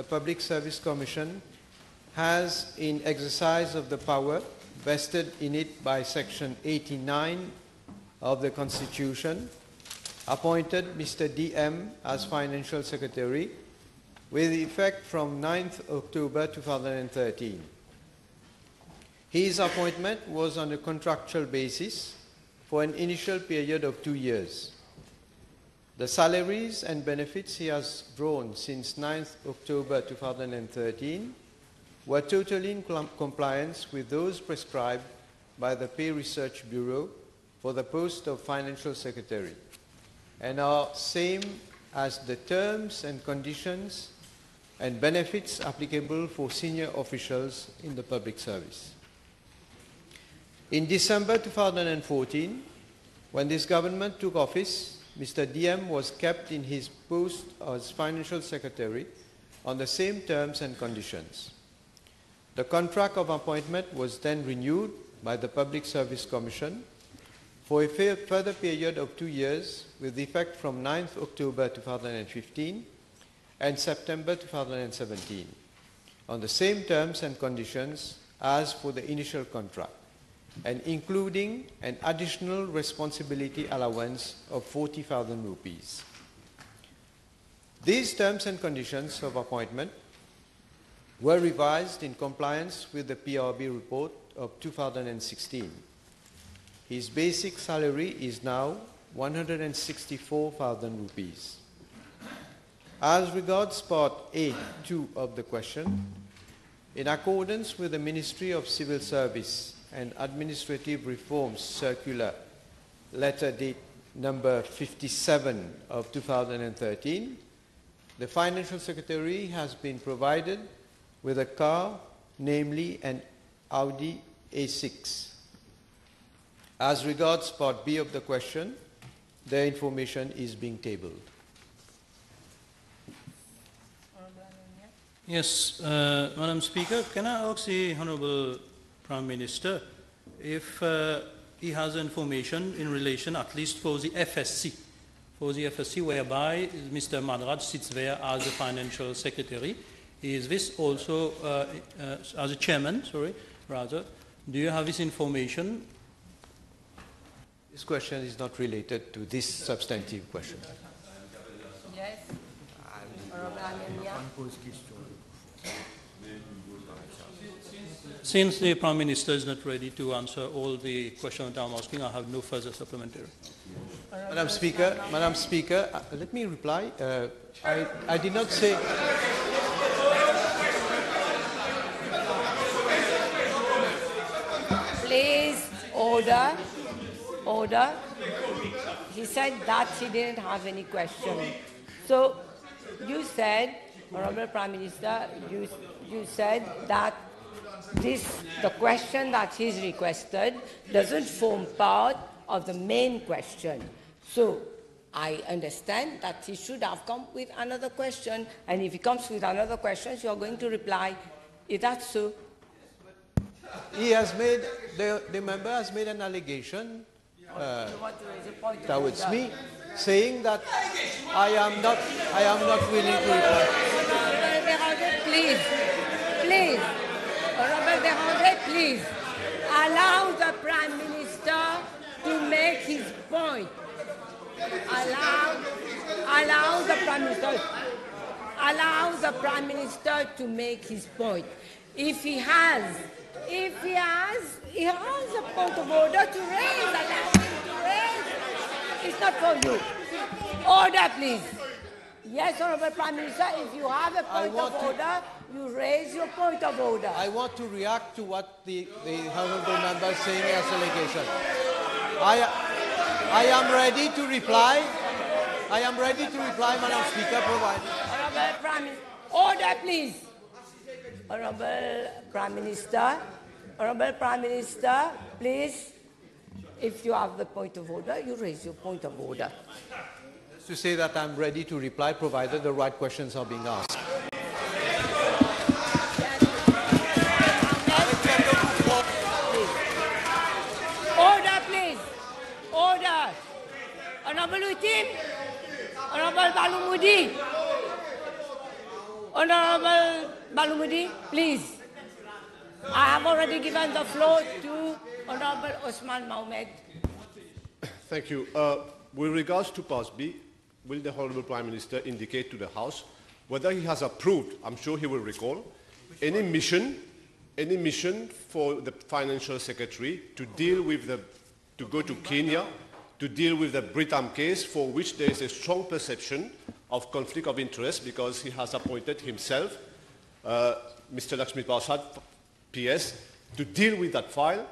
the Public Service Commission has, in exercise of the power vested in it by Section 89 of the Constitution, appointed Mr. D.M. as Financial Secretary with effect from 9th October 2013. His appointment was on a contractual basis for an initial period of two years. The salaries and benefits he has drawn since 9th October 2013 were totally in compliance with those prescribed by the Pay Research Bureau for the post of Financial Secretary and are the same as the terms and conditions and benefits applicable for senior officials in the public service. In December 2014, when this government took office, Mr. Diem was kept in his post as financial secretary on the same terms and conditions. The contract of appointment was then renewed by the Public Service Commission for a further period of two years with effect from 9th October 2015 and September 2017 on the same terms and conditions as for the initial contract and including an additional responsibility allowance of 40,000 rupees. These terms and conditions of appointment were revised in compliance with the PRB report of 2016. His basic salary is now 164,000 rupees. As regards part A2 of the question, in accordance with the Ministry of Civil Service and Administrative Reforms Circular, letter date number 57 of 2013, the Financial Secretary has been provided with a car, namely an Audi A6. As regards part B of the question, the information is being tabled. Yes, uh, Madam Speaker, can I ask the Honorable Prime Minister if uh, he has information in relation at least for the FSC, for the FSC whereby Mr. Madrad sits there as the financial secretary. Is this also, uh, uh, as a chairman, sorry, rather, do you have this information? This question is not related to this substantive question. Yes. Since the Prime Minister is not ready to answer all the questions that I'm asking, I have no further supplementary. Madam Speaker, Madam Speaker, uh, let me reply. Uh, I, I did not say. Please, order, order. He said that he didn't have any question. So, you said, Honorable Prime Minister, you, you said that this, the question that he's requested doesn't form part of the main question. So I understand that he should have come with another question, and if he comes with another question, you are going to reply. Is that so? He has made, the, the member has made an allegation uh, towards me, saying that I am not, I am not willing to reply. Please, please. Robert Bérenger, please allow the Prime Minister to make his point. Allow, allow the Prime Minister, allow the Prime Minister to make his point. If he has, if he has, he has a point of order to raise, allow him to raise. It's not for you. Order, please. Yes, Honorable Prime Minister, if you have a point of order, you raise your point of order. I want to react to what the, the honourable member is saying as allegation. I, I am ready to reply. I am ready to reply, Madam Speaker, provided. Honorable Prime Minister, order, please. Honorable Prime Minister, Honorable Prime Minister, please, if you have the point of order, you raise your point of order. To say that I'm ready to reply, provided the right questions are being asked. Order, please. Order. Honorable Uteem. Honorable Baloomoody. Honorable Baloomoody, please. I have already given the floor to Honorable Osman Mahomed. Thank you. Uh, with regards to Pass B, will the Honorable Prime Minister indicate to the House whether he has approved, I'm sure he will recall, any mission, any mission for the Financial Secretary to deal with the, to go to Kenya, to deal with the Britam case for which there is a strong perception of conflict of interest because he has appointed himself, uh, Mr. Lakshmi Prasad, PS, to deal with that file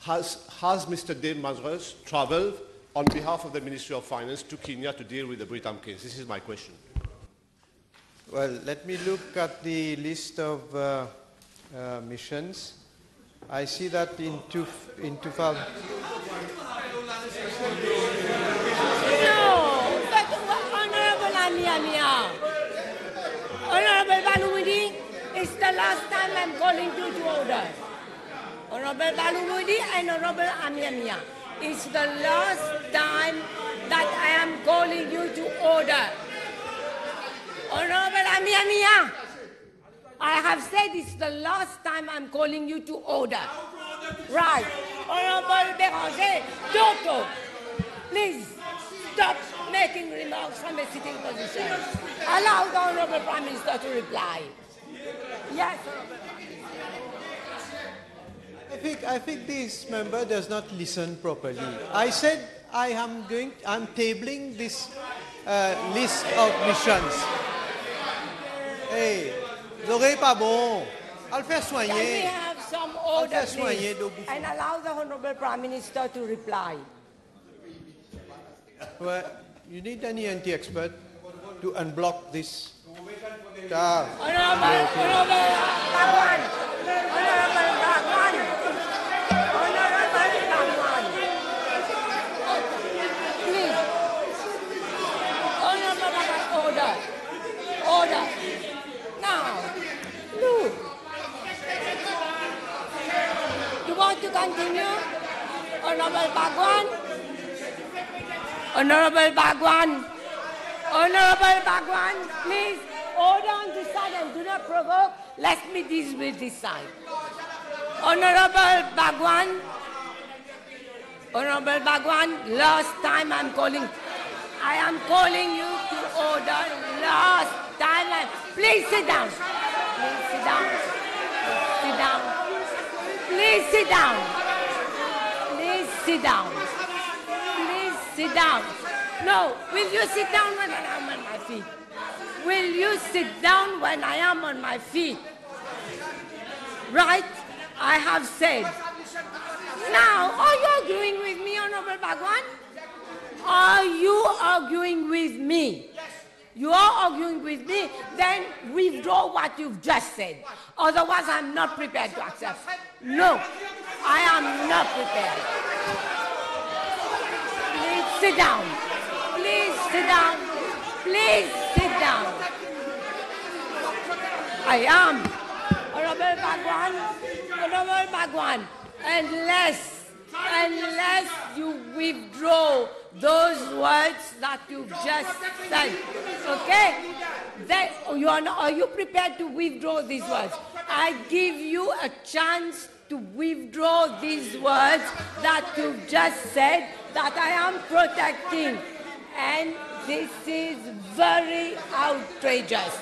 has, has Mr. Dave Mazres traveled on behalf of the Ministry of Finance to Kenya to deal with the Britam case? This is my question. Well, let me look at the list of uh, uh, missions. I see that in, two, in 2000. No, but Honorable Amia Honorable Baloomoody, it's the last time I'm calling you to order. Honorable Baloomoody and Honorable Ameer Meea. It's the last time that I am calling you to order. Honorable Ameer Meea, I have said it's the last time I'm calling you to order. Right. Honorable Bérenger, Toto, please stop making remarks from a sitting position. Allow the Honorable Prime Minister to reply. Yes, I think, I think this member does not listen properly. I said I am going, I'm tabling this uh, list of missions. Hey, vous n'aurez pas bon. Le faire Can we have some order, soigner please, and allow the Honorable Prime Minister to reply? Well, you need any anti-expert to unblock this. Car Honorable, Honorable Bhagwan, Honorable Bhagwan, Honorable Bhagwan. Please. Honorable Bhagwan, order. Order. Now, look. Want to continue? Honorable Bhagwan? Honorable Bhagwan, Honorable Bhagwan, please order on this side and do not provoke. Let me deal with this side. Honorable Bhagwan, Honorable Bhagwan, last time I'm calling, I am calling you to order. Last time, please sit down. Please sit down. Sit down. Please sit down. Please sit down. Please sit down. No, will you sit down when I am on my feet? Will you sit down when I am on my feet? Right? I have said. Now, are you arguing with me, Honorable Bhagwan? Are you arguing with me? You are arguing with me, then withdraw what you've just said. Otherwise, I'm not prepared to accept. No, I am not prepared. Please sit down. Please sit down. Please sit down. I am. Honorable Bhagwan, Honorable Bhagwan, unless, unless you withdraw those words that you've just said, okay? Then you are, not, are you prepared to withdraw these words? I give you a chance to withdraw these words that you've just said that I am protecting. And this is very outrageous.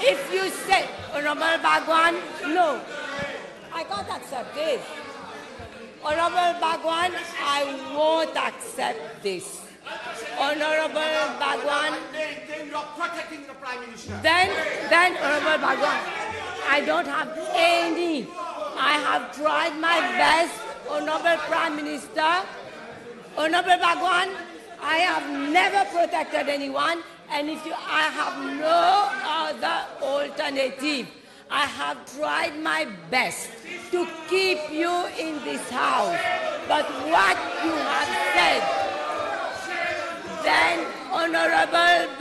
If you say, Honorable Bhagwan, no, I can't accept this. Honorable Bhagwan, I won't accept this. Honorable Bhagwan. Then you're protecting the Prime Minister. then, then, Honorable Bhagwan, I don't have any. I have tried my best, Honorable Prime Minister. Honorable Bhagwan, I have never protected anyone, and if you, I have no other alternative. I have tried my best to keep you in this house, but what you have said then, Honorable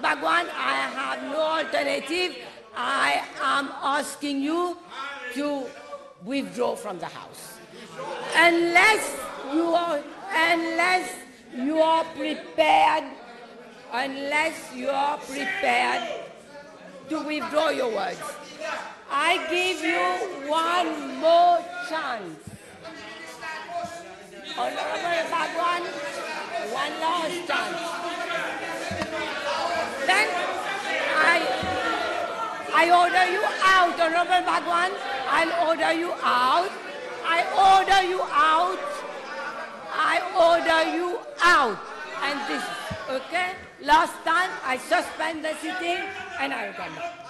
Bhagwan, I have no alternative. I am asking you to withdraw from the House. Unless you are, unless you are prepared, unless you are prepared to withdraw your words. I give you one more chance. Honorable Bhagwan, one last chance. Then I, I order you out, Honorable Bhagwan. I'll order you out. I order you out. I order you out. And this, okay? Last time I suspend the sitting and I will come.